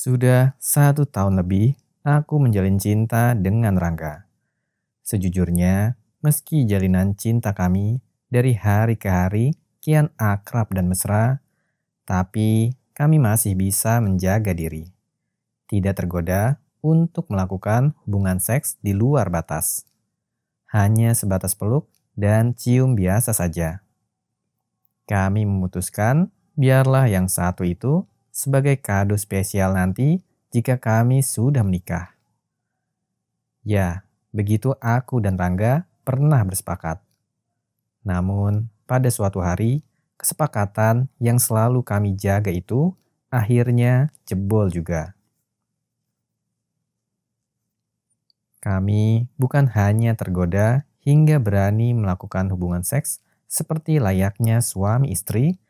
Sudah satu tahun lebih aku menjalin cinta dengan Rangga. Sejujurnya, meski jalinan cinta kami dari hari ke hari kian akrab dan mesra, tapi kami masih bisa menjaga diri. Tidak tergoda untuk melakukan hubungan seks di luar batas. Hanya sebatas peluk dan cium biasa saja. Kami memutuskan biarlah yang satu itu sebagai kado spesial nanti jika kami sudah menikah. Ya, begitu aku dan Rangga pernah bersepakat. Namun, pada suatu hari, kesepakatan yang selalu kami jaga itu akhirnya jebol juga. Kami bukan hanya tergoda hingga berani melakukan hubungan seks seperti layaknya suami istri,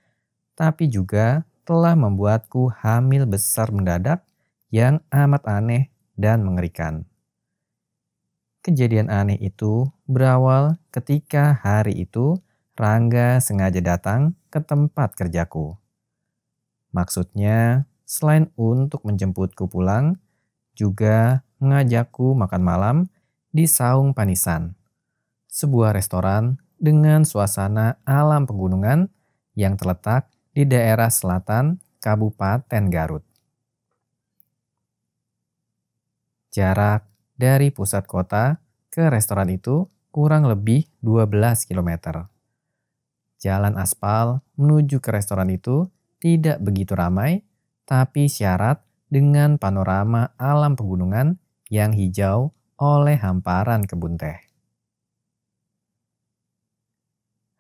tapi juga telah membuatku hamil besar mendadak yang amat aneh dan mengerikan. Kejadian aneh itu berawal ketika hari itu Rangga sengaja datang ke tempat kerjaku. Maksudnya, selain untuk menjemputku pulang, juga mengajakku makan malam di Saung Panisan, sebuah restoran dengan suasana alam pegunungan yang terletak di daerah selatan Kabupaten Garut. Jarak dari pusat kota ke restoran itu kurang lebih 12 km. Jalan aspal menuju ke restoran itu tidak begitu ramai, tapi syarat dengan panorama alam pegunungan yang hijau oleh hamparan kebun teh.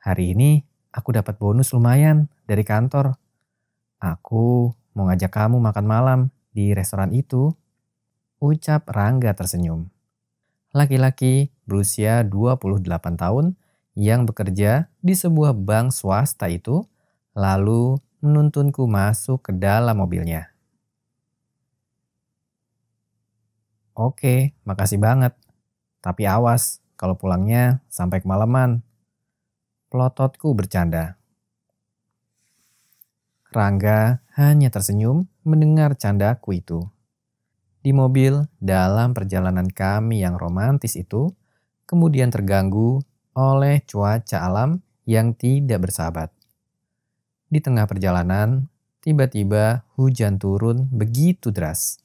Hari ini aku dapat bonus lumayan dari kantor. Aku mau ngajak kamu makan malam di restoran itu. Ucap Rangga tersenyum. Laki-laki berusia 28 tahun yang bekerja di sebuah bank swasta itu lalu menuntunku masuk ke dalam mobilnya. Oke, makasih banget. Tapi awas kalau pulangnya sampai kemalaman. Pelototku bercanda. Rangga hanya tersenyum mendengar candaku itu. Di mobil, dalam perjalanan kami yang romantis itu, kemudian terganggu oleh cuaca alam yang tidak bersahabat. Di tengah perjalanan, tiba-tiba hujan turun begitu deras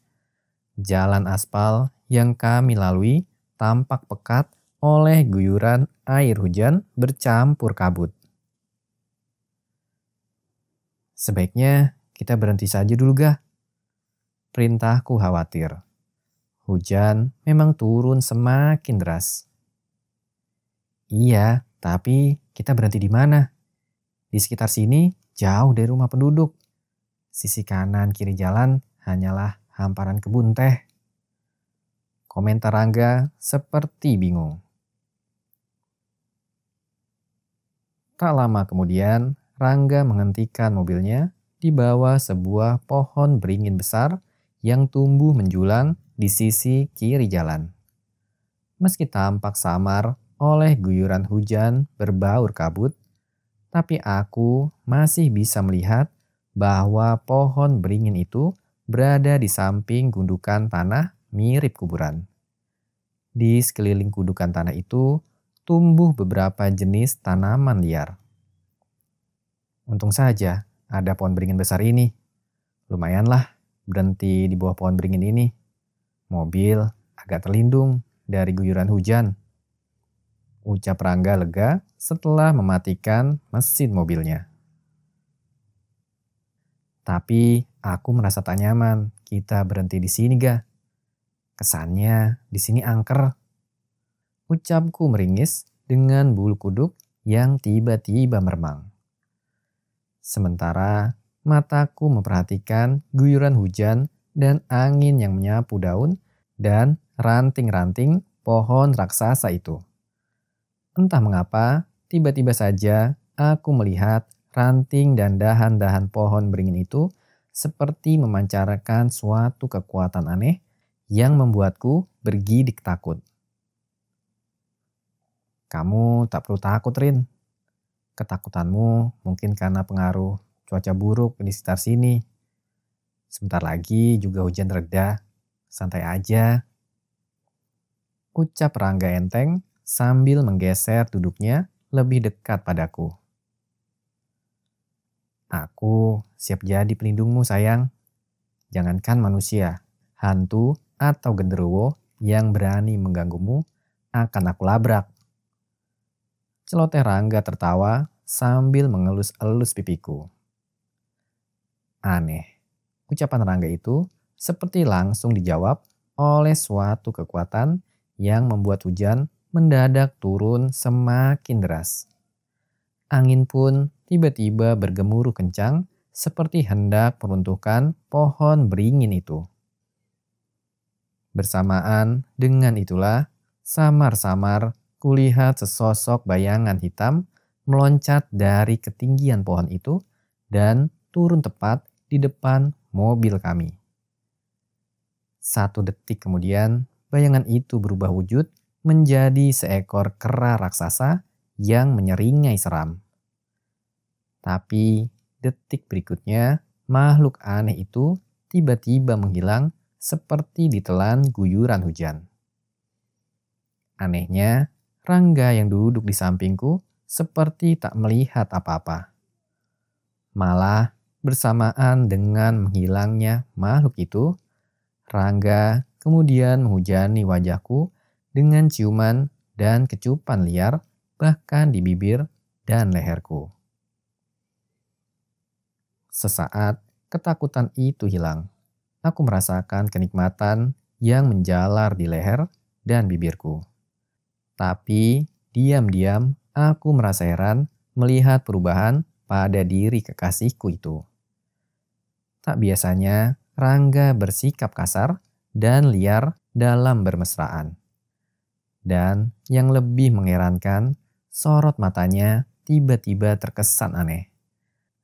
Jalan aspal yang kami lalui tampak pekat oleh guyuran air hujan bercampur kabut. Sebaiknya kita berhenti saja dulu gah. Perintahku khawatir. Hujan memang turun semakin deras. Iya, tapi kita berhenti di mana? Di sekitar sini jauh dari rumah penduduk. Sisi kanan kiri jalan hanyalah hamparan kebun teh. Komentar Rangga seperti bingung. Tak lama kemudian, Rangga menghentikan mobilnya di bawah sebuah pohon beringin besar yang tumbuh menjulang di sisi kiri jalan. Meski tampak samar oleh guyuran hujan berbaur kabut, tapi aku masih bisa melihat bahwa pohon beringin itu berada di samping gundukan tanah mirip kuburan. Di sekeliling gundukan tanah itu tumbuh beberapa jenis tanaman liar. Untung saja ada pohon beringin besar ini. Lumayanlah berhenti di bawah pohon beringin ini. Mobil agak terlindung dari guyuran hujan. Ucap Rangga lega setelah mematikan mesin mobilnya. Tapi Aku merasa tak nyaman. Kita berhenti di sini, ga? Kesannya di sini angker. Ucapku meringis dengan bulu kuduk yang tiba-tiba meremang. Sementara mataku memperhatikan guyuran hujan dan angin yang menyapu daun dan ranting-ranting pohon raksasa itu. Entah mengapa, tiba-tiba saja aku melihat ranting dan dahan-dahan pohon beringin itu seperti memancarkan suatu kekuatan aneh yang membuatku bergidik takut. Kamu tak perlu takut, Rin. Ketakutanmu mungkin karena pengaruh cuaca buruk di sekitar sini. Sebentar lagi juga hujan reda. Santai aja. Ucap Rangga enteng sambil menggeser duduknya lebih dekat padaku. Aku siap jadi pelindungmu sayang. Jangankan manusia, hantu atau genderuwo yang berani mengganggumu akan aku labrak. Celoteh Rangga tertawa sambil mengelus-elus pipiku. Aneh, ucapan Rangga itu seperti langsung dijawab oleh suatu kekuatan yang membuat hujan mendadak turun semakin deras. Angin pun tiba-tiba bergemuruh kencang seperti hendak meruntuhkan pohon beringin itu. Bersamaan dengan itulah, samar-samar kulihat sesosok bayangan hitam meloncat dari ketinggian pohon itu dan turun tepat di depan mobil kami. Satu detik kemudian, bayangan itu berubah wujud menjadi seekor kera raksasa yang menyeringai seram. Tapi detik berikutnya, makhluk aneh itu tiba-tiba menghilang seperti ditelan guyuran hujan. Anehnya, Rangga yang duduk di sampingku seperti tak melihat apa-apa. Malah bersamaan dengan menghilangnya makhluk itu, Rangga kemudian menghujani wajahku dengan ciuman dan kecupan liar bahkan di bibir dan leherku. Sesaat ketakutan itu hilang. Aku merasakan kenikmatan yang menjalar di leher dan bibirku. Tapi diam-diam aku merasa heran melihat perubahan pada diri kekasihku itu. Tak biasanya Rangga bersikap kasar dan liar dalam bermesraan. Dan yang lebih mengherankan, sorot matanya tiba-tiba terkesan aneh.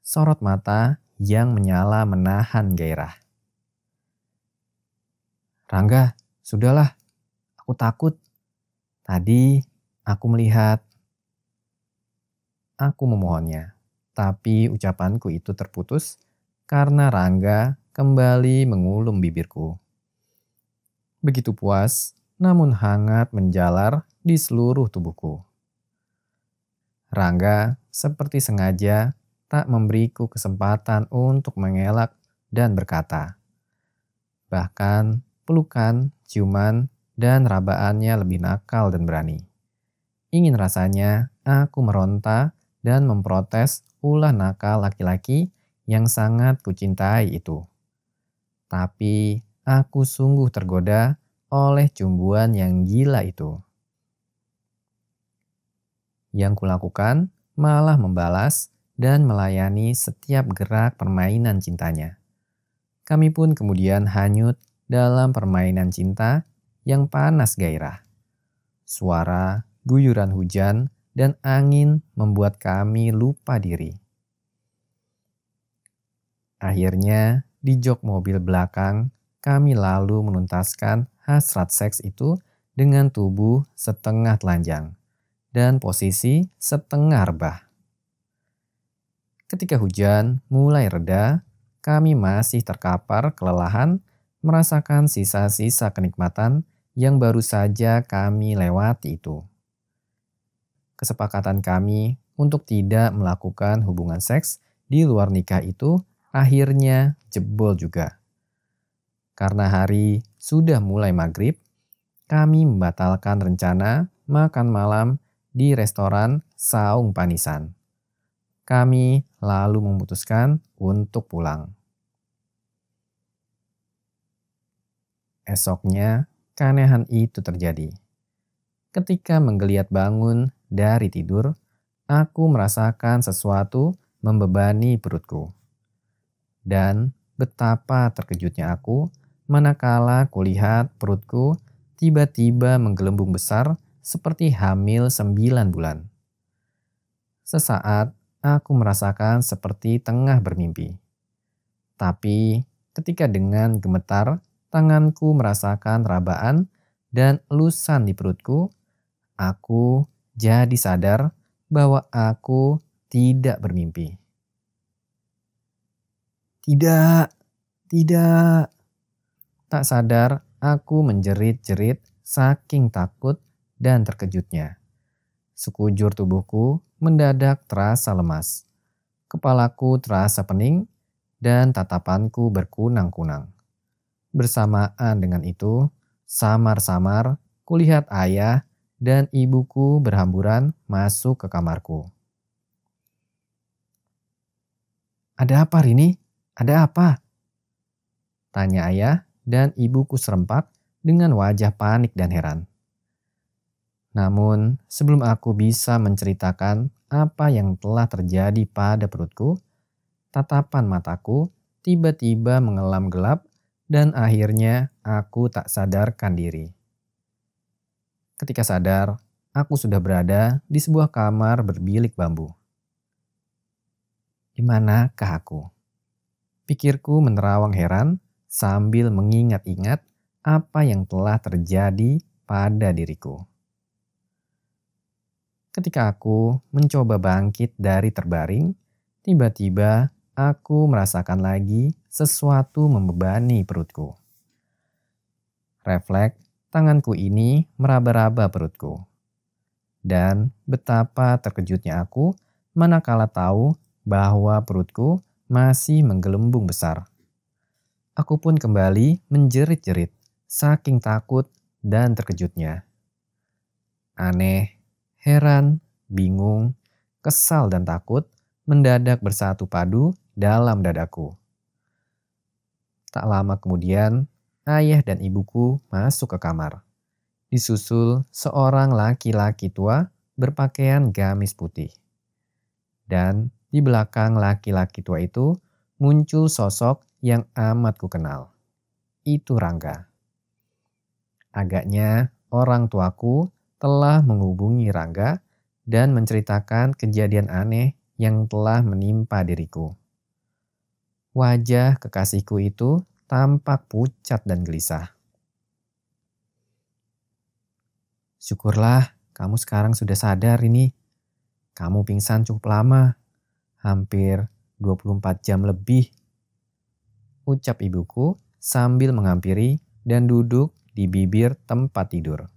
Sorot mata yang menyala menahan gairah. Rangga, sudahlah, aku takut Tadi aku melihat, aku memohonnya, tapi ucapanku itu terputus karena Rangga kembali mengulum bibirku. Begitu puas, namun hangat menjalar di seluruh tubuhku. Rangga seperti sengaja tak memberiku kesempatan untuk mengelak dan berkata. Bahkan pelukan, ciuman, dan rabaannya lebih nakal dan berani. Ingin rasanya aku meronta dan memprotes ulah nakal laki-laki yang sangat kucintai itu. Tapi aku sungguh tergoda oleh cumbuan yang gila itu. Yang kulakukan malah membalas dan melayani setiap gerak permainan cintanya. Kami pun kemudian hanyut dalam permainan cinta yang panas gairah. Suara, guyuran hujan, dan angin membuat kami lupa diri. Akhirnya, di jok mobil belakang, kami lalu menuntaskan hasrat seks itu dengan tubuh setengah telanjang dan posisi setengah rebah. Ketika hujan mulai reda, kami masih terkapar kelelahan merasakan sisa-sisa kenikmatan yang baru saja kami lewati itu. Kesepakatan kami untuk tidak melakukan hubungan seks di luar nikah itu akhirnya jebol juga. Karena hari sudah mulai maghrib, kami membatalkan rencana makan malam di restoran Saung Panisan. Kami lalu memutuskan untuk pulang. Esoknya, keanehan itu terjadi. Ketika menggeliat bangun dari tidur, aku merasakan sesuatu membebani perutku. Dan betapa terkejutnya aku manakala kulihat perutku tiba-tiba menggelembung besar seperti hamil sembilan bulan. Sesaat aku merasakan seperti tengah bermimpi. Tapi ketika dengan gemetar tanganku merasakan rabaan dan elusan di perutku, aku jadi sadar bahwa aku tidak bermimpi. Tidak, Tidak. Tak sadar, aku menjerit-jerit saking takut dan terkejutnya. Sekujur tubuhku mendadak terasa lemas. Kepalaku terasa pening dan tatapanku berkunang-kunang. Bersamaan dengan itu, samar-samar kulihat ayah dan ibuku berhamburan masuk ke kamarku. Ada apa Rini? Ada apa? Tanya ayah dan ibuku serempak dengan wajah panik dan heran. Namun, sebelum aku bisa menceritakan apa yang telah terjadi pada perutku, tatapan mataku tiba-tiba mengelam gelap dan akhirnya aku tak sadarkan diri. Ketika sadar, aku sudah berada di sebuah kamar berbilik bambu. Di manakah aku? Pikirku menerawang heran sambil mengingat-ingat apa yang telah terjadi pada diriku. Ketika aku mencoba bangkit dari terbaring, tiba-tiba aku merasakan lagi sesuatu membebani perutku. Refleks tanganku ini meraba-raba perutku. Dan betapa terkejutnya aku manakala tahu bahwa perutku masih menggelembung besar. Aku pun kembali menjerit-jerit, saking takut dan terkejutnya. Aneh heran, bingung, kesal, dan takut mendadak bersatu padu dalam dadaku. Tak lama kemudian, ayah dan ibuku masuk ke kamar. Disusul seorang laki-laki tua berpakaian gamis putih. Dan di belakang laki-laki tua itu muncul sosok yang amat ku kenal. Itu Rangga. Agaknya orang tuaku telah menghubungi Rangga dan menceritakan kejadian aneh yang telah menimpa diriku. Wajah kekasihku itu tampak pucat dan gelisah. Syukurlah kamu sekarang sudah sadar ini. Kamu pingsan cukup lama, hampir 24 jam lebih. Ucap ibuku sambil menghampiri dan duduk di bibir tempat tidur.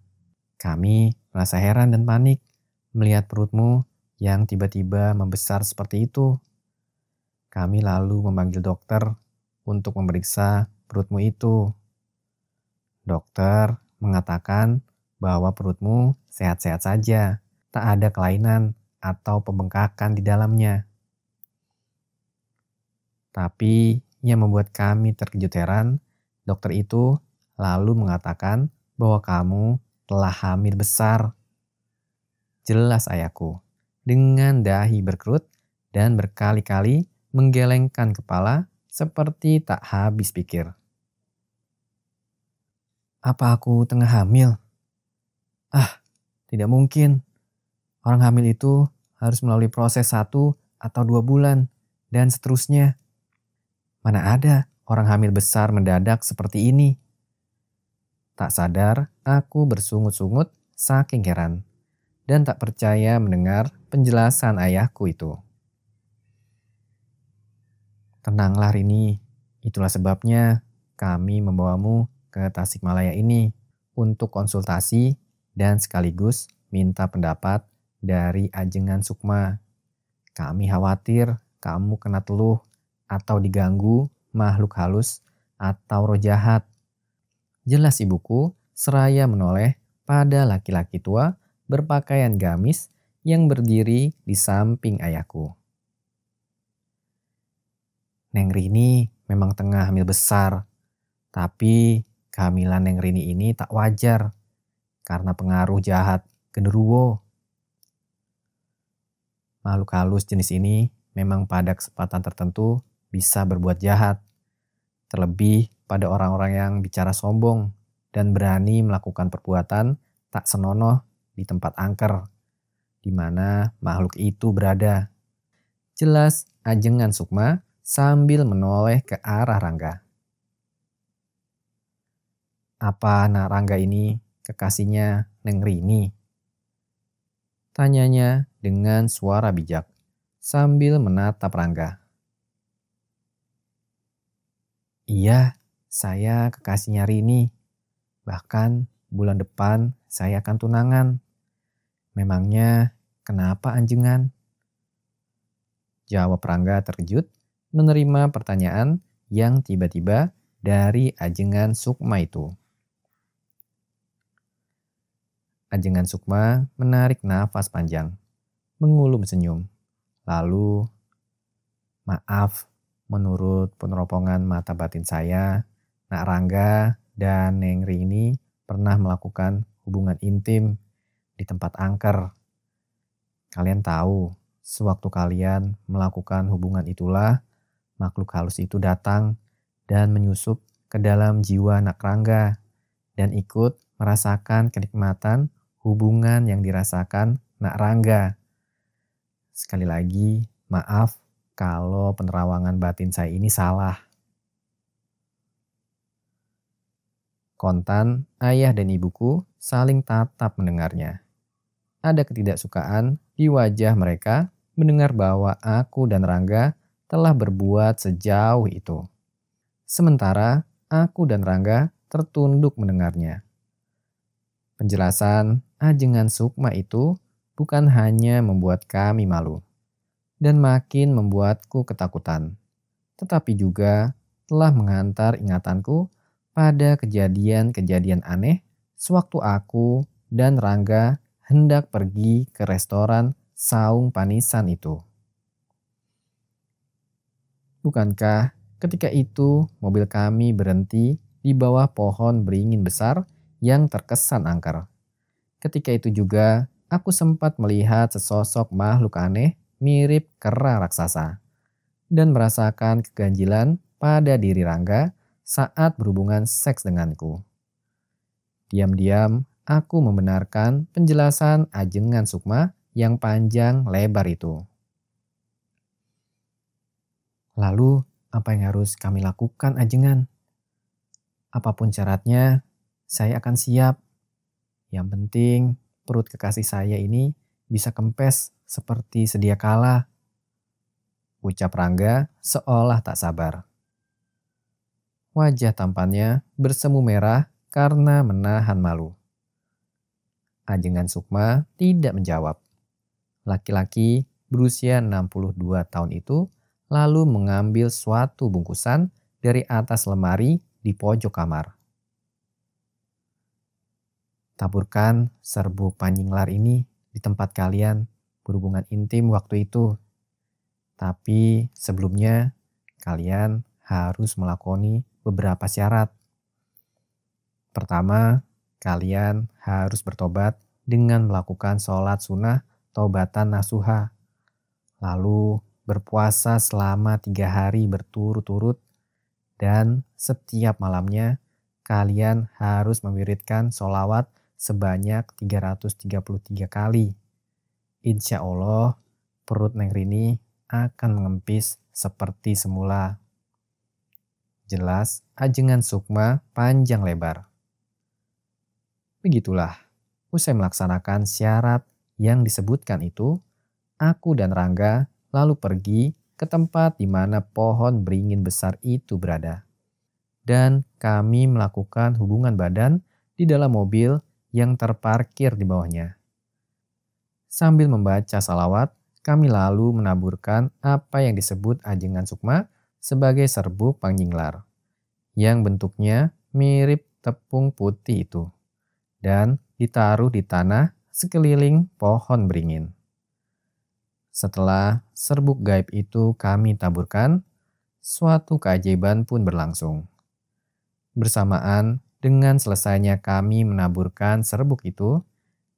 Kami merasa heran dan panik melihat perutmu yang tiba-tiba membesar seperti itu. Kami lalu memanggil dokter untuk memeriksa perutmu itu. Dokter mengatakan bahwa perutmu sehat-sehat saja, tak ada kelainan atau pembengkakan di dalamnya. Tapi yang membuat kami terkejut heran, dokter itu lalu mengatakan bahwa kamu telah hamil besar. Jelas ayahku, dengan dahi berkerut dan berkali-kali menggelengkan kepala seperti tak habis pikir. Apa aku tengah hamil? Ah, tidak mungkin. Orang hamil itu harus melalui proses satu atau dua bulan, dan seterusnya. Mana ada orang hamil besar mendadak seperti ini? Tak sadar, aku bersungut-sungut saking heran dan tak percaya mendengar penjelasan ayahku itu. Tenanglah Rini, itulah sebabnya kami membawamu ke Tasikmalaya ini untuk konsultasi dan sekaligus minta pendapat dari ajengan Sukma. Kami khawatir kamu kena teluh atau diganggu makhluk halus atau roh jahat Jelas ibuku seraya menoleh pada laki-laki tua berpakaian gamis yang berdiri di samping ayahku. Neng Rini memang tengah hamil besar, tapi kehamilan Neng Rini ini tak wajar karena pengaruh jahat genderuwo. Makhluk halus jenis ini memang pada kesempatan tertentu bisa berbuat jahat, terlebih pada orang-orang yang bicara sombong dan berani melakukan perbuatan tak senonoh di tempat angker, di mana makhluk itu berada. Jelas ajengan Sukma sambil menoleh ke arah Rangga. Apa anak Rangga ini kekasihnya Neng Rini? Tanyanya dengan suara bijak sambil menatap Rangga. Iya, saya kekasihnya Rini. Bahkan bulan depan saya akan tunangan. Memangnya kenapa anjengan? Jawab Rangga terkejut menerima pertanyaan yang tiba-tiba dari ajengan Sukma itu. Ajengan Sukma menarik nafas panjang, mengulum senyum. Lalu, maaf, menurut peneropongan mata batin saya, Nak Rangga dan Neng Rini pernah melakukan hubungan intim di tempat angker. Kalian tahu, sewaktu kalian melakukan hubungan itulah, makhluk halus itu datang dan menyusup ke dalam jiwa Nak Rangga dan ikut merasakan kenikmatan hubungan yang dirasakan Nak Rangga. Sekali lagi, maaf kalau penerawangan batin saya ini salah. Kontan, ayah dan ibuku saling tatap mendengarnya. Ada ketidaksukaan di wajah mereka mendengar bahwa aku dan Rangga telah berbuat sejauh itu. Sementara aku dan Rangga tertunduk mendengarnya. Penjelasan ajengan Sukma itu bukan hanya membuat kami malu dan makin membuatku ketakutan, tetapi juga telah menghantar ingatanku pada kejadian-kejadian aneh sewaktu aku dan Rangga hendak pergi ke restoran saung panisan itu. Bukankah ketika itu mobil kami berhenti di bawah pohon beringin besar yang terkesan angker? Ketika itu juga aku sempat melihat sesosok makhluk aneh mirip kera raksasa dan merasakan keganjilan pada diri Rangga saat berhubungan seks denganku. Diam-diam aku membenarkan penjelasan ajengan Sukma yang panjang lebar itu. Lalu, apa yang harus kami lakukan ajengan? Apa pun syaratnya, saya akan siap yang penting perut kekasih saya ini bisa kempes seperti sedia kala. Ucap Rangga seolah tak sabar. Wajah tampannya bersemu merah karena menahan malu. Ajengan Sukma tidak menjawab. Laki-laki berusia 62 tahun itu lalu mengambil suatu bungkusan dari atas lemari di pojok kamar. Taburkan serbuk panjinglar ini di tempat kalian berhubungan intim waktu itu. Tapi sebelumnya kalian harus melakoni beberapa syarat. Pertama, kalian harus bertobat dengan melakukan sholat sunnah taubatan nasuha. Lalu berpuasa selama tiga hari berturut-turut dan setiap malamnya kalian harus mewiridkan sholawat sebanyak 333 kali. Insya Allah perut Neng Rini akan mengempis seperti semula. Jelas ajengan Sukma panjang lebar. Begitulah, usai melaksanakan syarat yang disebutkan itu, aku dan Rangga lalu pergi ke tempat di mana pohon beringin besar itu berada. Dan kami melakukan hubungan badan di dalam mobil yang terparkir di bawahnya. Sambil membaca salawat, kami lalu menaburkan apa yang disebut ajengan sukma sebagai serbuk pangjinglar, yang bentuknya mirip tepung putih itu, dan ditaruh di tanah sekeliling pohon beringin. Setelah serbuk gaib itu kami taburkan, suatu keajaiban pun berlangsung. Bersamaan dengan selesainya kami menaburkan serbuk itu,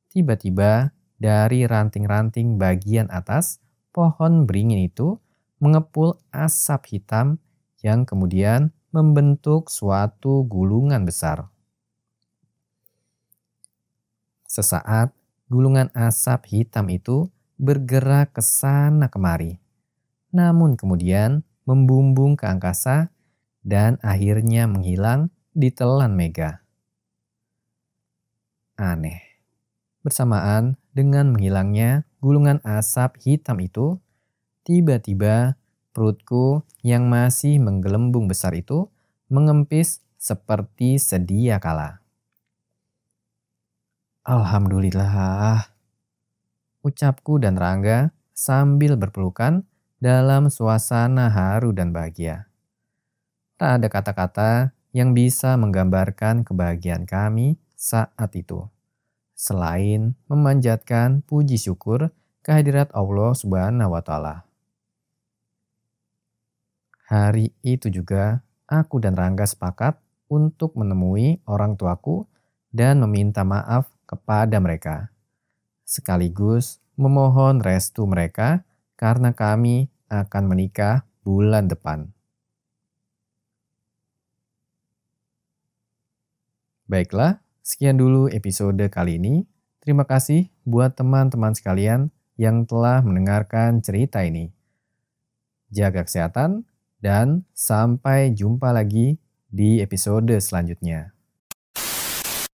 tiba-tiba dari ranting-ranting bagian atas pohon beringin itu mengepul asap hitam yang kemudian membentuk suatu gulungan besar. Sesaat, gulungan asap hitam itu bergerak ke sana kemari. Namun kemudian membumbung ke angkasa dan akhirnya menghilang ditelan Mega. Aneh. Bersamaan dengan menghilangnya gulungan asap hitam itu, tiba-tiba perutku yang masih menggelembung besar itu mengempis seperti sedia kala. Alhamdulillah, ucapku dan Rangga sambil berpelukan dalam suasana haru dan bahagia. Tak ada kata-kata yang bisa menggambarkan kebahagiaan kami saat itu. Selain memanjatkan puji syukur kehadirat Allah Subhanahu wa taala. Hari itu juga aku dan Rangga sepakat untuk menemui orang tuaku dan meminta maaf kepada mereka. Sekaligus memohon restu mereka karena kami akan menikah bulan depan. Baiklah, sekian dulu episode kali ini. Terima kasih buat teman-teman sekalian yang telah mendengarkan cerita ini. Jaga kesehatan dan sampai jumpa lagi di episode selanjutnya.